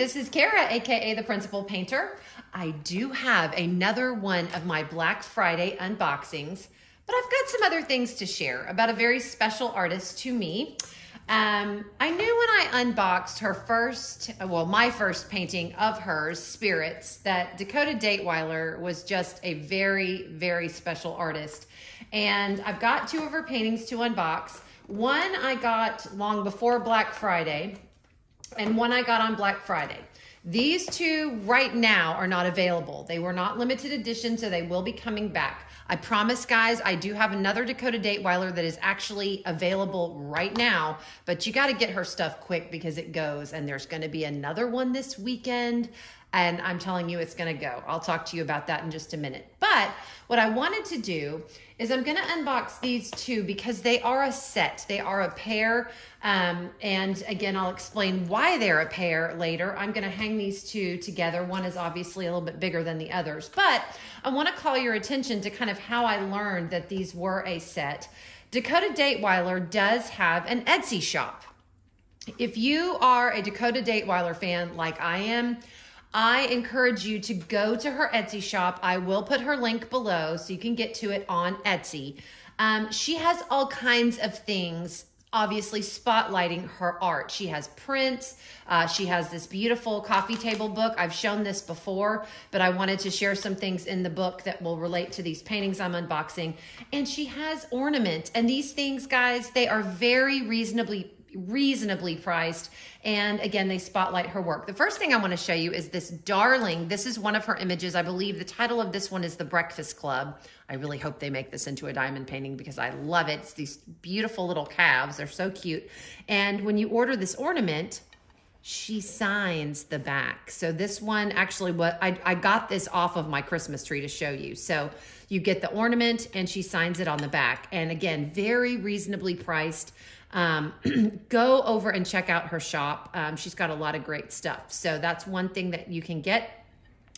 this is Kara, aka the Principal Painter. I do have another one of my Black Friday unboxings, but I've got some other things to share about a very special artist to me. Um, I knew when I unboxed her first, well, my first painting of hers, Spirits, that Dakota Daetwiler was just a very, very special artist. And I've got two of her paintings to unbox. One I got long before Black Friday, and one I got on Black Friday. These two right now are not available. They were not limited edition, so they will be coming back. I promise, guys, I do have another Dakota Daetwiler that is actually available right now, but you got to get her stuff quick because it goes, and there's going to be another one this weekend and I'm telling you it's going to go. I'll talk to you about that in just a minute. But what I wanted to do is I'm going to unbox these two because they are a set. They are a pair. Um, and again, I'll explain why they're a pair later. I'm going to hang these two together. One is obviously a little bit bigger than the others, but I want to call your attention to kind of how I learned that these were a set. Dakota Daetwiler does have an Etsy shop. If you are a Dakota Daetwiler fan like I am, I encourage you to go to her Etsy shop. I will put her link below so you can get to it on Etsy. Um, she has all kinds of things obviously spotlighting her art. She has prints. Uh, she has this beautiful coffee table book. I've shown this before, but I wanted to share some things in the book that will relate to these paintings I'm unboxing. And she has ornament. And these things, guys, they are very reasonably reasonably priced. And again, they spotlight her work. The first thing I want to show you is this darling. This is one of her images. I believe the title of this one is The Breakfast Club. I really hope they make this into a diamond painting because I love it. It's these beautiful little calves. They're so cute. And when you order this ornament, she signs the back. So this one actually what I, I got this off of my Christmas tree to show you. So you get the ornament and she signs it on the back. And again, very reasonably priced. Um, go over and check out her shop. Um, she's got a lot of great stuff. So that's one thing that you can get.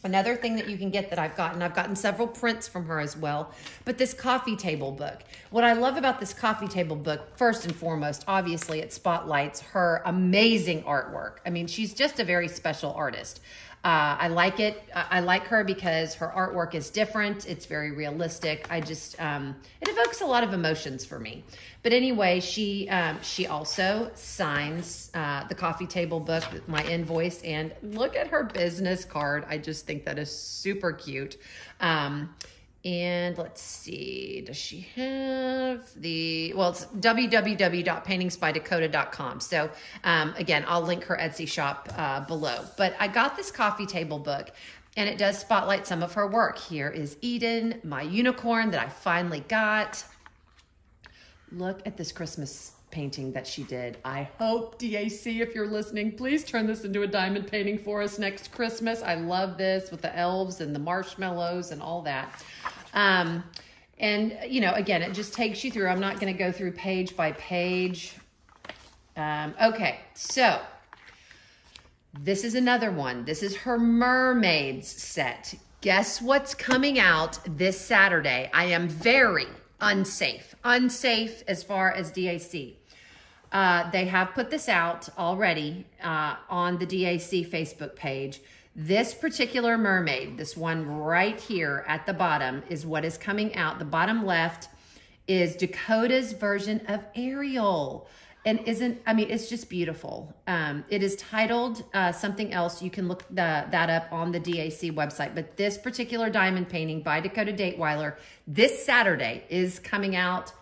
Another thing that you can get that I've gotten, I've gotten several prints from her as well, but this coffee table book. What I love about this coffee table book, first and foremost, obviously it spotlights her amazing artwork. I mean, she's just a very special artist. Uh, I like it. I like her because her artwork is different. It's very realistic. I just, um, it evokes a lot of emotions for me. But anyway, she um, she also signs uh, the coffee table book, my invoice, and look at her business card. I just think that is super cute. Um, and let's see, does she have the, well, it's www.paintingsbydakota.com. So um, again, I'll link her Etsy shop uh, below. But I got this coffee table book and it does spotlight some of her work. Here is Eden, my unicorn that I finally got. Look at this Christmas painting that she did. I hope, DAC, if you're listening, please turn this into a diamond painting for us next Christmas. I love this with the elves and the marshmallows and all that. Um, and, you know, again, it just takes you through. I'm not going to go through page by page. Um, okay, so this is another one. This is her mermaids set. Guess what's coming out this Saturday? I am very unsafe. Unsafe as far as DAC. Uh, they have put this out already uh, on the DAC Facebook page. This particular mermaid, this one right here at the bottom is what is coming out. The bottom left is Dakota's version of Ariel. And isn't, I mean, it's just beautiful. Um, it is titled uh, something else. You can look the, that up on the DAC website. But this particular diamond painting by Dakota Daetwiler this Saturday is coming out.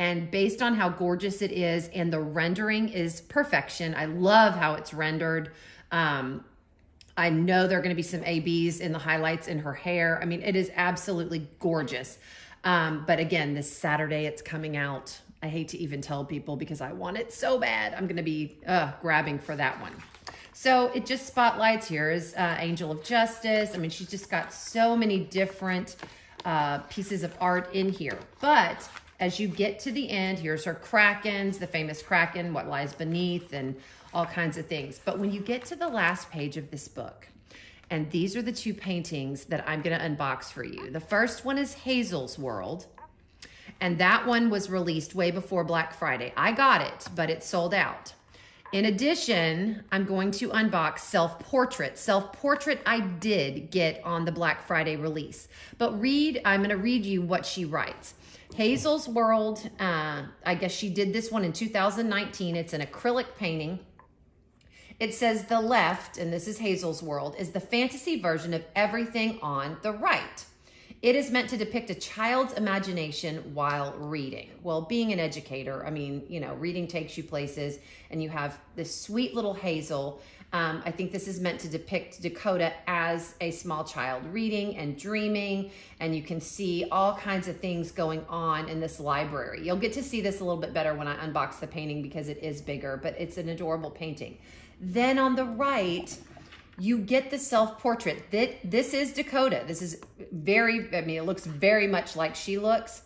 And based on how gorgeous it is and the rendering is perfection. I love how it's rendered. Um, I know there are going to be some ABs in the highlights in her hair. I mean, it is absolutely gorgeous. Um, but again, this Saturday it's coming out. I hate to even tell people because I want it so bad. I'm going to be uh, grabbing for that one. So it just spotlights here is uh, Angel of Justice. I mean, she's just got so many different uh, pieces of art in here. But as you get to the end, here's her Krakens, the famous Kraken, what lies beneath, and all kinds of things. But when you get to the last page of this book, and these are the two paintings that I'm going to unbox for you. The first one is Hazel's World, and that one was released way before Black Friday. I got it, but it sold out. In addition, I'm going to unbox Self-Portrait. Self-Portrait I did get on the Black Friday release. But read, I'm going to read you what she writes. Hazel's World, uh, I guess she did this one in 2019. It's an acrylic painting. It says the left, and this is Hazel's World, is the fantasy version of everything on the right. It is meant to depict a child's imagination while reading. Well, being an educator, I mean, you know, reading takes you places, and you have this sweet little Hazel. Um, I think this is meant to depict Dakota as a small child reading and dreaming, and you can see all kinds of things going on in this library. You'll get to see this a little bit better when I unbox the painting because it is bigger, but it's an adorable painting. Then on the right, you get the self-portrait. That this is Dakota. This is very, I mean, it looks very much like she looks.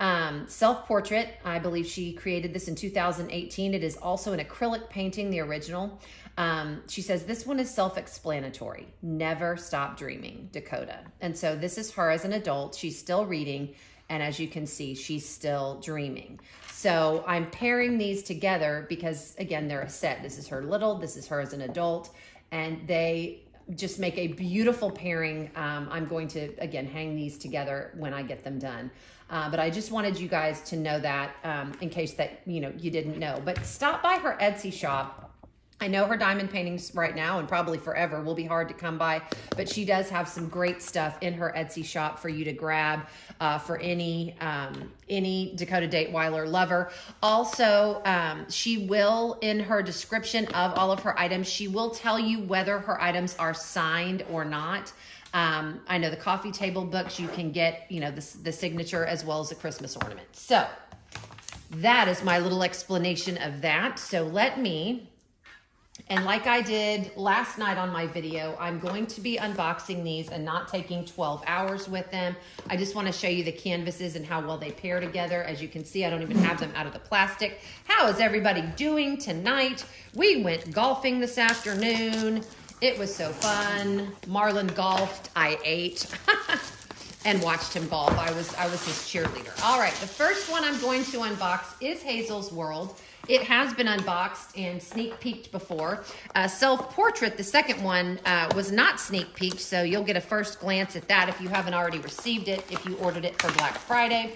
Um, self-portrait, I believe she created this in 2018. It is also an acrylic painting, the original. Um, she says, this one is self-explanatory. Never stop dreaming, Dakota. And so this is her as an adult. She's still reading. And as you can see, she's still dreaming. So I'm pairing these together because again, they're a set. This is her little, this is her as an adult and they just make a beautiful pairing. Um, I'm going to, again, hang these together when I get them done. Uh, but I just wanted you guys to know that um, in case that, you know, you didn't know. But stop by her Etsy shop I know her diamond paintings right now and probably forever will be hard to come by, but she does have some great stuff in her Etsy shop for you to grab uh, for any um, any Dakota Daetwiler lover. Also, um, she will, in her description of all of her items, she will tell you whether her items are signed or not. Um, I know the coffee table books, you can get, you know, the, the signature as well as the Christmas ornament. So that is my little explanation of that. So let me and like I did last night on my video, I'm going to be unboxing these and not taking 12 hours with them. I just want to show you the canvases and how well they pair together. As you can see, I don't even have them out of the plastic. How is everybody doing tonight? We went golfing this afternoon. It was so fun. Marlon golfed. I ate. and watched him golf. I was I was his cheerleader. All right, the first one I'm going to unbox is Hazel's World. It has been unboxed and sneak peeked before. Uh, Self-Portrait, the second one, uh, was not sneak peeked, so you'll get a first glance at that if you haven't already received it, if you ordered it for Black Friday.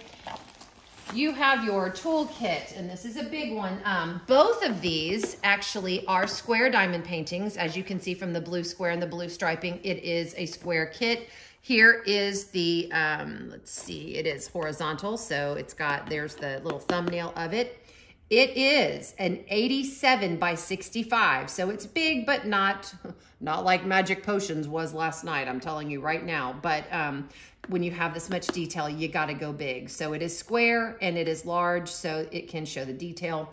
You have your toolkit, and this is a big one. Um, both of these actually are square diamond paintings. As you can see from the blue square and the blue striping, it is a square kit. Here is the, um, let's see, it is horizontal, so it's got, there's the little thumbnail of it. It is an 87 by 65. So it's big, but not, not like Magic Potions was last night. I'm telling you right now. But um, when you have this much detail, you got to go big. So it is square and it is large, so it can show the detail.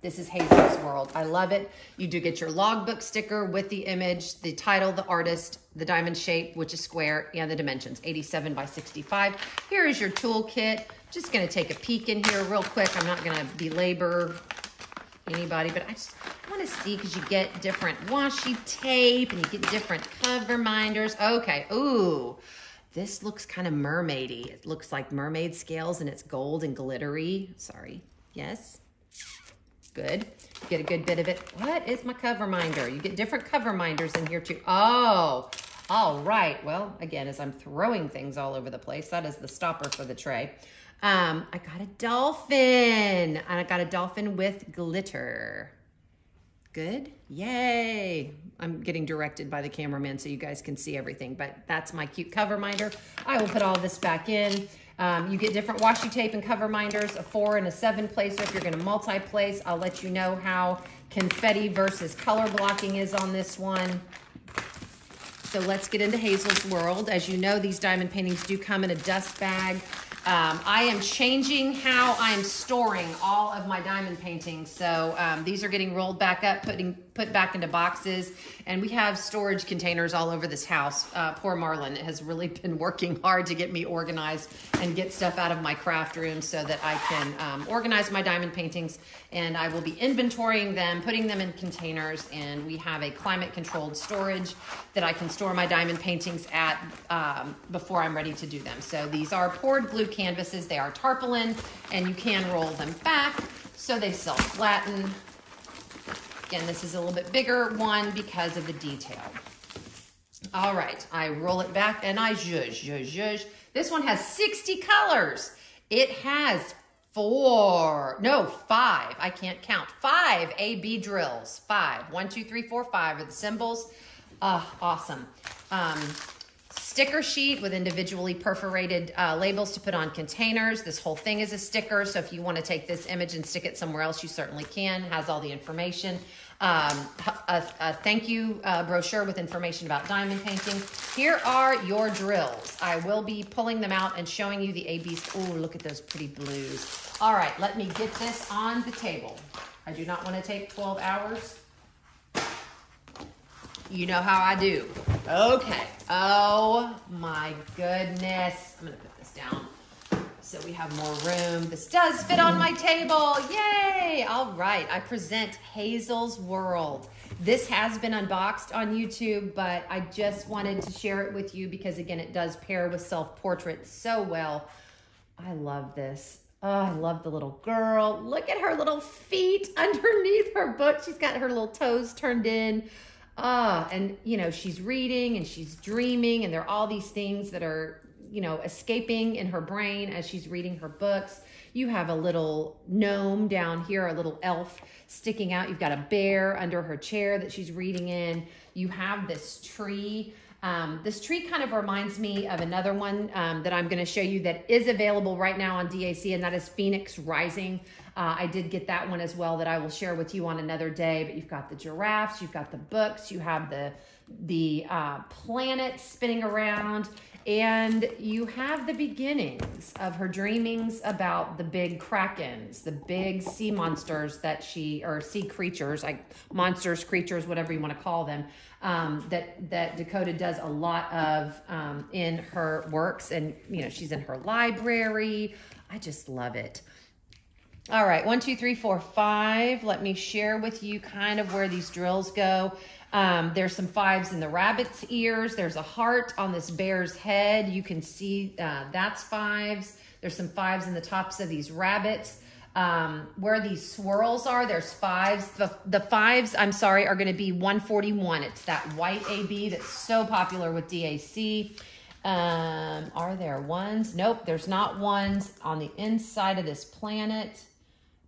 This is Hazel's World. I love it. You do get your logbook sticker with the image, the title, the artist, the diamond shape, which is square, and the dimensions, 87 by 65. Here is your toolkit. Just gonna take a peek in here real quick. I'm not gonna belabor anybody, but I just wanna see because you get different washi tape and you get different cover minders. Okay, ooh, this looks kind of mermaidy. It looks like mermaid scales and it's gold and glittery. Sorry, yes, good. Get a good bit of it. What is my cover minder? You get different cover minders in here too. Oh, all right. Well, again, as I'm throwing things all over the place, that is the stopper for the tray. Um, I got a dolphin and I got a dolphin with glitter. Good. Yay. I'm getting directed by the cameraman so you guys can see everything, but that's my cute cover minder. I will put all this back in. Um, you get different washi tape and cover minders, a four and a seven placer. If you're gonna multi-place, I'll let you know how confetti versus color blocking is on this one. So let's get into Hazel's world. As you know, these diamond paintings do come in a dust bag. Um, I am changing how I'm storing all of my diamond paintings. So um, these are getting rolled back up, putting put back into boxes, and we have storage containers all over this house. Uh, poor Marlon has really been working hard to get me organized and get stuff out of my craft room so that I can um, organize my diamond paintings, and I will be inventorying them, putting them in containers, and we have a climate controlled storage that I can store my diamond paintings at um, before I'm ready to do them. So these are poured glue canvases. They are tarpaulin and you can roll them back so they self-flatten. Again, this is a little bit bigger one because of the detail. All right, I roll it back and I zhuzh, zhuzh, zhuzh. This one has 60 colors. It has four, no, five, I can't count, five A-B drills, five. One, two, three, four, five are the symbols. Uh, awesome. Um, sticker sheet with individually perforated uh, labels to put on containers. This whole thing is a sticker, so if you want to take this image and stick it somewhere else, you certainly can. Has all the information. Um, a, a, thank you uh, brochure with information about diamond painting. Here are your drills. I will be pulling them out and showing you the ABs. Oh, look at those pretty blues. All right, let me get this on the table. I do not want to take 12 hours. You know how I do. Okay. Oh my goodness. I'm going to put this down so we have more room. This does fit on my table. Yay! All right, I present Hazel's World. This has been unboxed on YouTube, but I just wanted to share it with you because again, it does pair with self-portrait so well. I love this. Oh, I love the little girl. Look at her little feet underneath her book. She's got her little toes turned in. Ah, and you know, she's reading and she's dreaming, and there are all these things that are, you know, escaping in her brain as she's reading her books. You have a little gnome down here, a little elf sticking out. You've got a bear under her chair that she's reading in. You have this tree. Um, this tree kind of reminds me of another one um, that I'm going to show you that is available right now on DAC, and that is Phoenix Rising. Uh, I did get that one as well that I will share with you on another day, but you've got the giraffes, you've got the books, you have the, the uh, planet spinning around, and you have the beginnings of her dreamings about the big krakens, the big sea monsters that she, or sea creatures, like monsters, creatures, whatever you want to call them, um, that, that Dakota does a lot of um, in her works. And, you know, she's in her library. I just love it. All right, one, two, three, four, five. Let me share with you kind of where these drills go. Um, there's some fives in the rabbit's ears. There's a heart on this bear's head. You can see uh, that's fives. There's some fives in the tops of these rabbits. Um, where these swirls are, there's fives. The, the fives, I'm sorry, are going to be 141. It's that white AB that's so popular with DAC. Um, are there ones? Nope, there's not ones on the inside of this planet.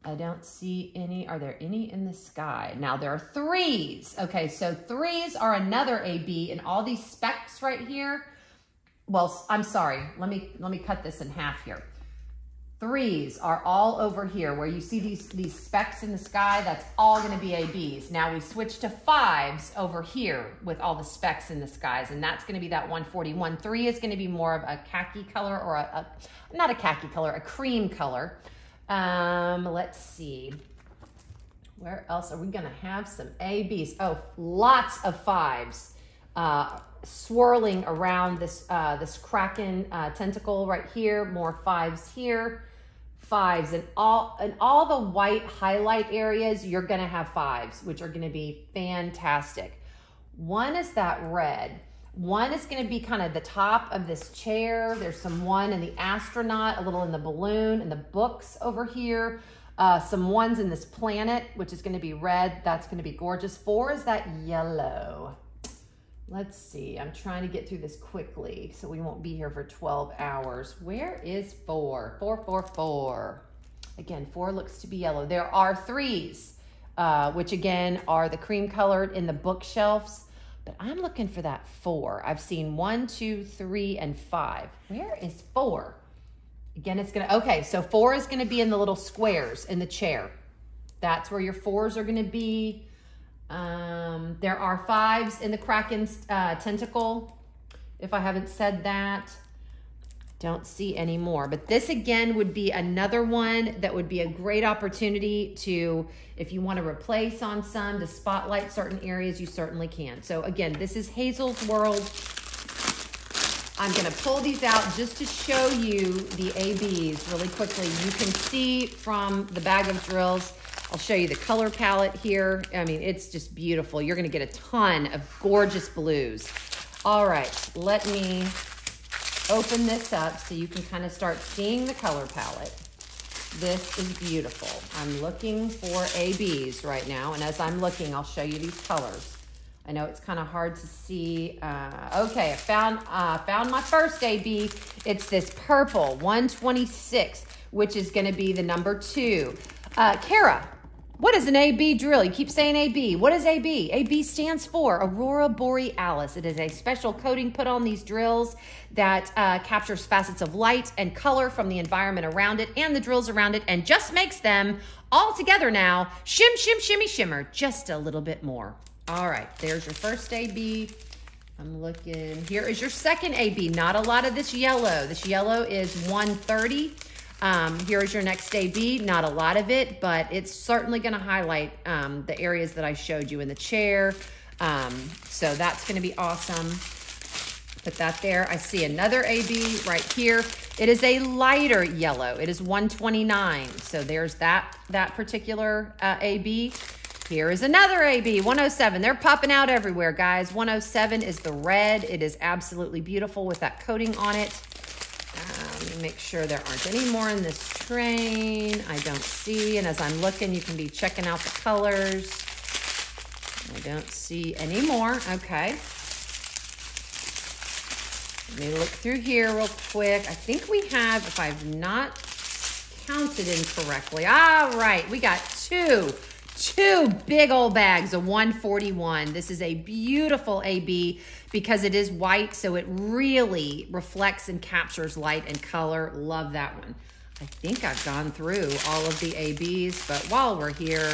I don't see any. Are there any in the sky? Now there are threes. Okay, so threes are another AB and all these specks right here. Well, I'm sorry. Let me let me cut this in half here. Threes are all over here where you see these, these specks in the sky. That's all going to be ABs. Now we switch to fives over here with all the specks in the skies, and that's going to be that 141. Three is going to be more of a khaki color or a, a not a khaki color, a cream color. Um, let's see. Where else are we going to have some ABs? Oh, lots of fives uh, swirling around this, uh, this Kraken uh, tentacle right here. More fives here. Fives and all and all the white highlight areas, you're going to have fives, which are going to be fantastic. One is that red. One is going to be kind of the top of this chair. There's some one in the astronaut, a little in the balloon, and the books over here. Uh, some ones in this planet, which is going to be red. That's going to be gorgeous. Four is that yellow. Let's see. I'm trying to get through this quickly so we won't be here for 12 hours. Where is four? Four, four, four. Again, four looks to be yellow. There are threes, uh, which again are the cream colored in the bookshelves. But I'm looking for that four. I've seen one, two, three, and five. Where is four? Again, it's gonna, okay, so four is gonna be in the little squares in the chair. That's where your fours are gonna be. Um, there are fives in the Kraken's uh, tentacle, if I haven't said that. Don't see any more. But this again would be another one that would be a great opportunity to, if you want to replace on some, to spotlight certain areas, you certainly can. So again, this is Hazel's World. I'm going to pull these out just to show you the ABs really quickly. You can see from the bag of drills, I'll show you the color palette here. I mean, it's just beautiful. You're going to get a ton of gorgeous blues. All right, let me open this up so you can kind of start seeing the color palette. This is beautiful. I'm looking for ABs right now. And as I'm looking, I'll show you these colors. I know it's kind of hard to see. Uh, okay, I found, uh, found my first AB. It's this purple 126, which is going to be the number two. Uh, Kara, what is an AB drill? You keep saying AB. What is AB? AB stands for Aurora Borealis. It is a special coating put on these drills that uh, captures facets of light and color from the environment around it and the drills around it and just makes them all together now shim, shim, shimmy, shimmer just a little bit more. All right, there's your first AB. I'm looking. Here is your second AB. Not a lot of this yellow. This yellow is 130. Um, here's your next AB, not a lot of it, but it's certainly gonna highlight um, the areas that I showed you in the chair. Um, so that's gonna be awesome. Put that there. I see another AB right here. It is a lighter yellow. It is 129. So there's that, that particular uh, AB. Here is another AB, 107. They're popping out everywhere, guys. 107 is the red. It is absolutely beautiful with that coating on it. Make sure there aren't any more in this train. I don't see, and as I'm looking, you can be checking out the colors. I don't see any more, okay. Let me look through here real quick. I think we have, if I've not counted incorrectly, all right, we got two two big old bags of 141. This is a beautiful AB because it is white, so it really reflects and captures light and color. Love that one. I think I've gone through all of the ABs, but while we're here,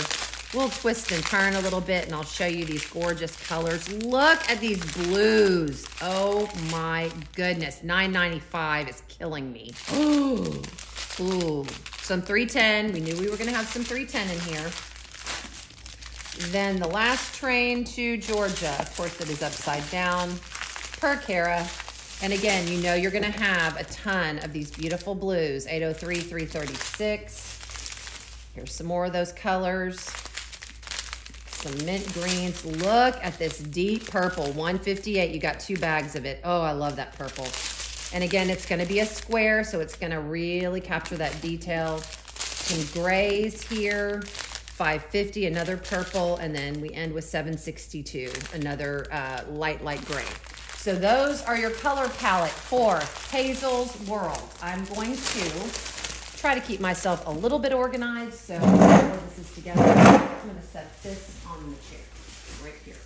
we'll twist and turn a little bit and I'll show you these gorgeous colors. Look at these blues. Oh my goodness. 9.95 is killing me. Ooh. Ooh. Some 310. We knew we were going to have some 310 in here. Then the last train to Georgia, of course it is upside down, per Kara. And again, you know you're gonna have a ton of these beautiful blues, 803, 336. Here's some more of those colors. Some mint greens. Look at this deep purple, 158. You got two bags of it. Oh, I love that purple. And again, it's gonna be a square, so it's gonna really capture that detail. Some grays here. 550, another purple, and then we end with 762, another uh, light, light gray. So those are your color palette for Hazel's World. I'm going to try to keep myself a little bit organized. So this is together. I'm gonna set this on the chair right here.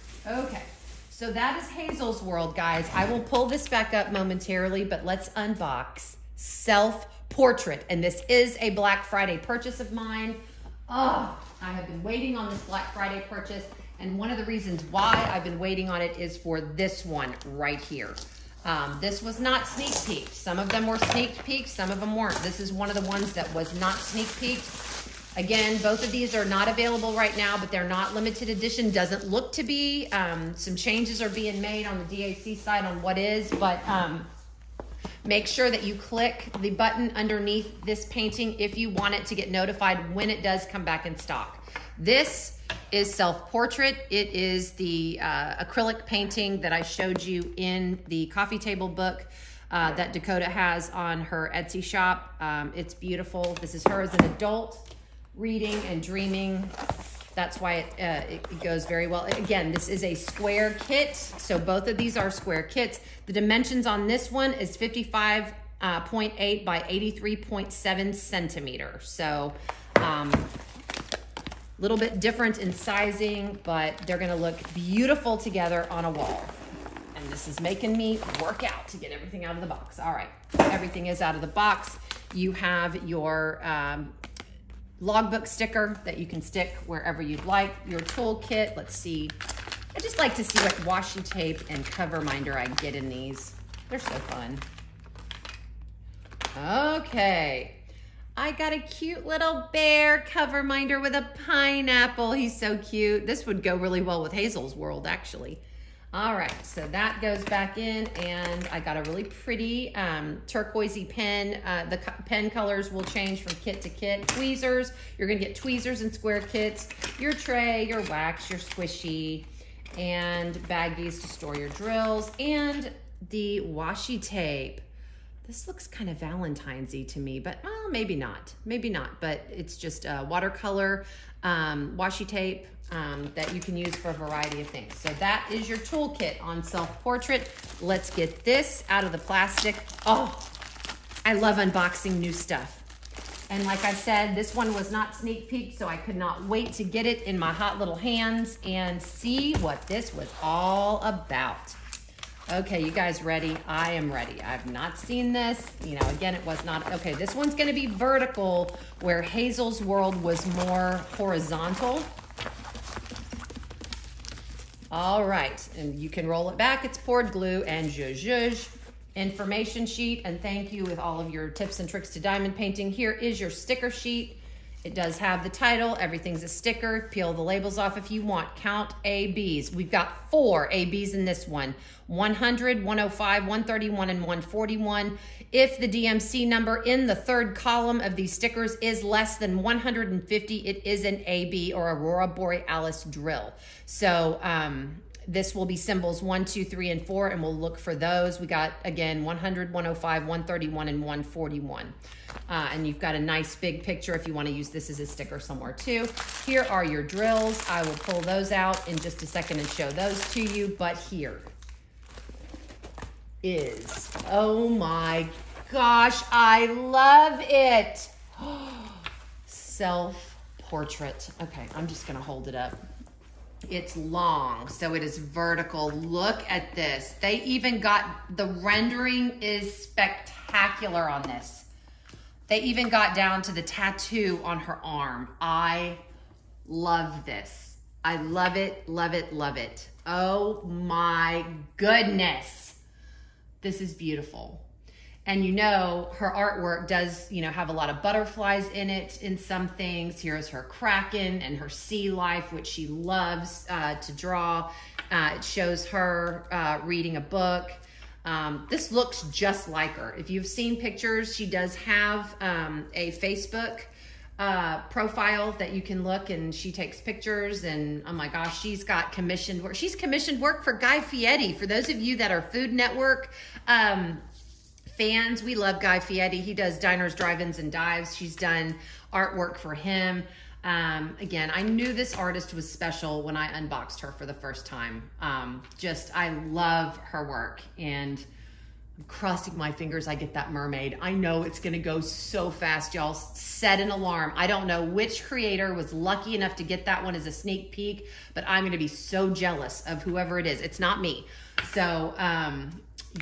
Okay. So that is Hazel's World, guys. I will pull this back up momentarily, but let's unbox Self Portrait. And this is a Black Friday purchase of mine. Oh, I have been waiting on this Black Friday purchase. And one of the reasons why I've been waiting on it is for this one right here. Um, this was not sneak peeked. Some of them were sneak peeked, some of them weren't. This is one of the ones that was not sneak peeked. Again, both of these are not available right now, but they're not limited edition. Doesn't look to be. Um, some changes are being made on the DAC side on what is, but um, Make sure that you click the button underneath this painting if you want it to get notified when it does come back in stock. This is self-portrait. It is the uh, acrylic painting that I showed you in the coffee table book uh, that Dakota has on her Etsy shop. Um, it's beautiful. This is her as an adult reading and dreaming that's why it, uh, it, goes very well. Again, this is a square kit. So both of these are square kits. The dimensions on this one is 55.8 uh, by 83.7 centimeter. So a um, little bit different in sizing, but they're gonna look beautiful together on a wall. And this is making me work out to get everything out of the box. All right, everything is out of the box. You have your um, logbook sticker that you can stick wherever you'd like. Your toolkit, let's see. I just like to see what washi tape and cover minder I get in these. They're so fun. Okay. I got a cute little bear cover minder with a pineapple. He's so cute. This would go really well with Hazel's World, actually. All right, so that goes back in and I got a really pretty um, turquoisey pen. Uh, the pen colors will change from kit to kit. Tweezers, you're gonna get tweezers and square kits, your tray, your wax, your squishy, and baggies to store your drills, and the washi tape. this looks kind of Valentine's-y to me, but well, maybe not. Maybe not, but it's just a watercolor um, washi tape um, that you can use for a variety of things. So that is your toolkit on self-portrait. Let's get this out of the plastic. Oh, I love unboxing new stuff. And like I said, this one was not sneak peek, so I could not wait to get it in my hot little hands and see what this was all about. Okay, you guys ready? I am ready. I've not seen this. You know, again, it was not, okay, this one's gonna be vertical where Hazel's world was more horizontal. All right, and you can roll it back. It's poured glue and zhuzh zhuzh information sheet. And thank you with all of your tips and tricks to diamond painting. Here is your sticker sheet. It does have the title. Everything's a sticker. Peel the labels off if you want. Count ABs. We've got four ABs in this one. 100, 105, 131, and 141. If the DMC number in the third column of these stickers is less than 150, it is an AB or Aurora Borealis drill. So um, this will be symbols one, two, three, and four, and we'll look for those. We got, again, 100, 105, 131, and 141. Uh, and you've got a nice big picture if you want to use this as a sticker somewhere too. Here are your drills. I will pull those out in just a second and show those to you. But here is, oh my gosh, I love it. Self-portrait. Okay, I'm just going to hold it up. It's long, so it is vertical. Look at this. They even got, the rendering is spectacular on this. They even got down to the tattoo on her arm. I love this. I love it, love it, love it. Oh my goodness. This is beautiful and you know her artwork does you know have a lot of butterflies in it in some things here's her kraken and her sea life which she loves uh, to draw uh, it shows her uh, reading a book um, this looks just like her if you've seen pictures she does have um, a facebook uh, profile that you can look and she takes pictures and oh my gosh, she's got commissioned work. She's commissioned work for Guy Fieri. For those of you that are Food Network, um, fans. We love Guy Fieri. He does diners, drive-ins, and dives. She's done artwork for him. Um, again, I knew this artist was special when I unboxed her for the first time. Um, just, I love her work and I'm crossing my fingers I get that mermaid. I know it's gonna go so fast, y'all. Set an alarm. I don't know which creator was lucky enough to get that one as a sneak peek, but I'm gonna be so jealous of whoever it is. It's not me. So, um,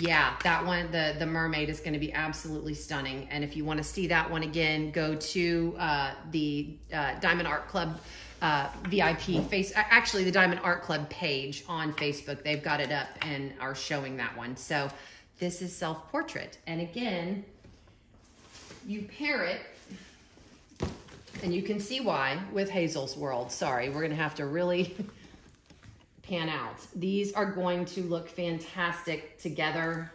yeah, that one, the, the mermaid is to be absolutely stunning. And if you want to see that one again, go to uh, the uh, Diamond Art Club uh, VIP face, actually the Diamond Art Club page on Facebook. They've got it up and are showing that one. So this is self-portrait. And again, you pair it, and you can see why with Hazel's World. Sorry, we're to have to really pan out. These are going to look fantastic together.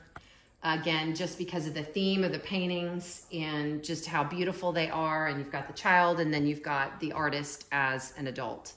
Again, just because of the theme of the paintings and just how beautiful they are. And you've got the child and then you've got the artist as an adult.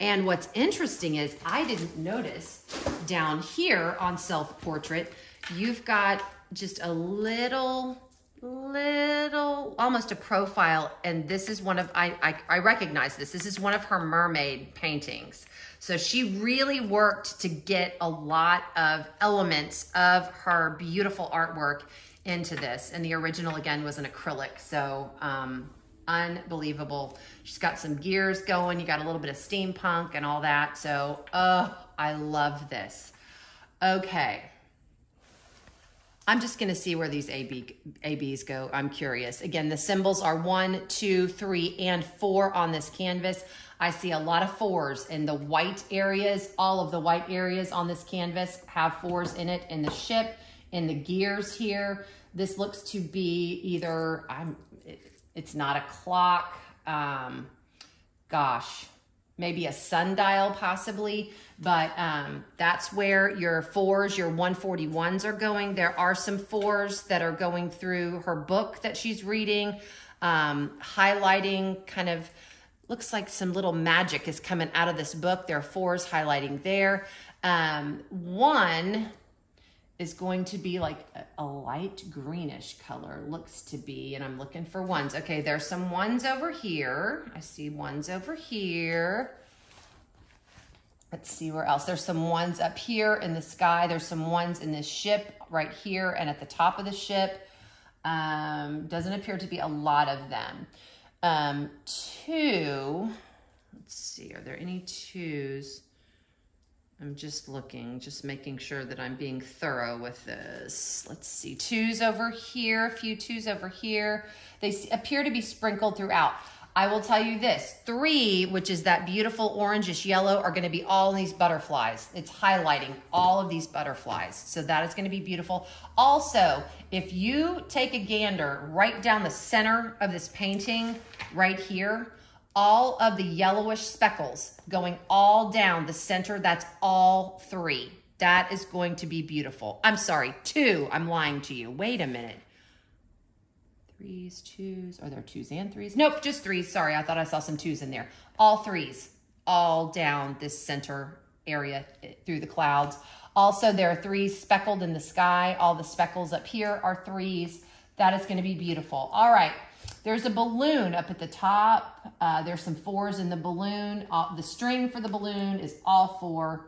And what's interesting is I didn't notice down here on self-portrait, you've got just a little little almost a profile and this is one of I, I, I recognize this this is one of her mermaid paintings so she really worked to get a lot of elements of her beautiful artwork into this. And the original, again, was an acrylic. So um, unbelievable. She's got some gears going. You got a little bit of steampunk and all that. So, oh, I love this. Okay. I'm just going to see where these AB, ABs go. I'm curious. Again, the symbols are one, two, three, and four on this canvas. I see a lot of fours in the white areas. All of the white areas on this canvas have fours in it in the ship, in the gears here. This looks to be either, I'm, it, it's not a clock, um, gosh, maybe a sundial possibly, but um, that's where your fours, your 141s are going. There are some fours that are going through her book that she's reading, um, highlighting kind of looks like some little magic is coming out of this book. There are fours highlighting there. Um, one is going to be like a, light greenish color, looks to be, and I'm looking for ones. Okay, there's some ones over here. I see ones over here. Let's see where else. There's some ones up here in the sky. There's some ones in this ship right here and at the top of the ship. Um, doesn't appear to be a lot of them. Um, two, let's see, are there any twos? I'm just looking, just making sure that I'm being thorough with this. Let's see, twos over here, a few twos over here. They appear to be sprinkled throughout. I will tell you this, three, which is that beautiful orangish yellow, are gonna be all these butterflies. It's highlighting all of these butterflies. So that is gonna be beautiful. Also, if you take a gander right down the center of this painting, right here, all of the yellowish speckles going all down the center, that's all three. That is going to be beautiful. I'm sorry, two, I'm lying to you. Wait a minute threes, twos. Are there twos and threes? Nope, just threes. Sorry, I thought I saw some twos in there. All threes, all down this center area eh, through the clouds. Also, there are threes speckled in the sky. All the speckles up here are threes. That is going to be beautiful. All right. There's a balloon up at the top. Uh, there's some fours in the balloon. Uh, the string for the balloon is all four.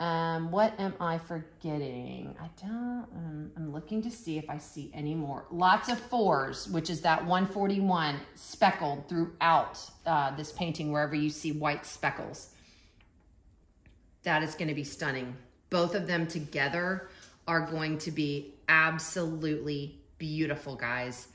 Um, what am I forgetting? I don't, um, I'm looking to see if I see any more. Lots of fours, which is that 141 speckled throughout uh, this painting, wherever you see white speckles. That is gonna be stunning. Both of them together are going to be absolutely beautiful, guys.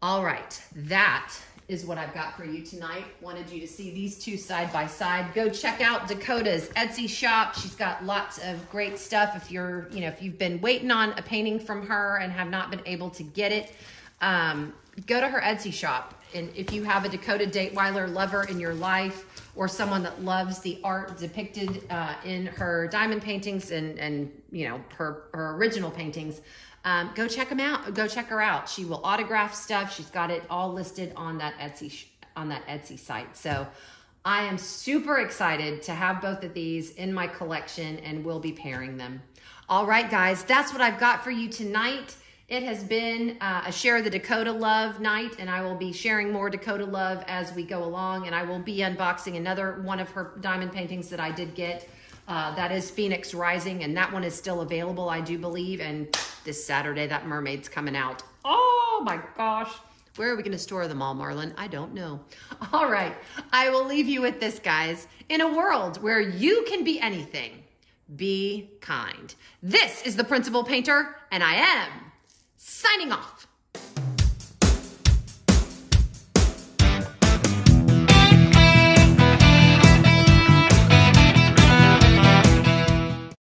All right, that is what I've got for you tonight. Wanted you to see these two side by side. Go check out Dakota's Etsy shop. She's got lots of great stuff. If you're, you know, if you've been waiting on a painting from her and have not been able to get it, um, go to her Etsy shop. And if you have a Dakota Daetwiler lover in your life or someone that loves the art depicted uh, in her diamond paintings and, and you know, her, her original paintings, um, go check them out. Go check her out. She will autograph stuff. She's got it all listed on that Etsy on that Etsy site. So I am super excited to have both of these in my collection and we'll be pairing them. All right, guys, that's what I've got for you tonight. It has been uh, a share the Dakota love night, and I will be sharing more Dakota love as we go along, and I will be unboxing another one of her diamond paintings that I did get. Uh, that is Phoenix Rising, and that one is still available, I do believe. And this Saturday, that mermaid's coming out. Oh my gosh. Where are we going to store them all, Marlon? I don't know. All right. I will leave you with this, guys. In a world where you can be anything, be kind. This is the Principal Painter, and I am signing off.